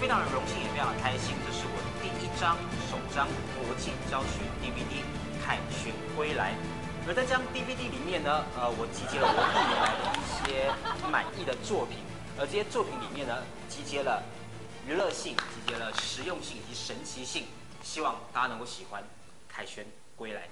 非常的荣幸，也非常的开心，这是我第一张首张国际教学 DVD《凯旋归来》。而在这张 DVD 里面呢，呃，我集结了我历年来的一些满意的作品，而这些作品里面呢，集结了娱乐性、集结了实用性以及神奇性，希望大家能够喜欢《凯旋归来》。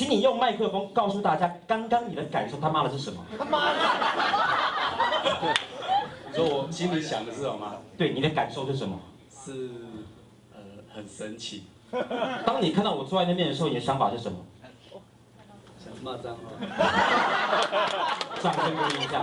请你用麦克风告诉大家，刚刚你的感受他妈的是什么？他妈的！你说我心里想的是什么？对，你的感受是什么？是呃很神奇，当你看到我坐在那边的时候，你的想法是什么？想骂脏话。掌声鼓励一下。